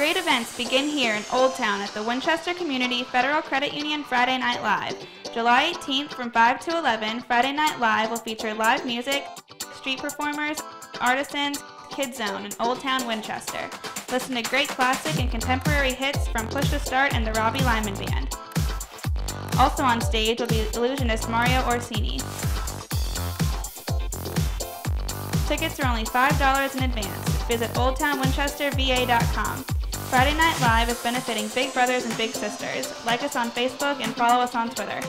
Great events begin here in Old Town at the Winchester Community Federal Credit Union Friday Night Live. July 18th from 5 to 11, Friday Night Live will feature live music, street performers, artisans, Kid Zone in Old Town Winchester. Listen to great classic and contemporary hits from Push to Start and the Robbie Lyman Band. Also on stage will be illusionist Mario Orsini. Tickets are only $5 in advance. Visit oldtownwinchesterva.com. Friday Night Live is benefiting Big Brothers and Big Sisters. Like us on Facebook and follow us on Twitter.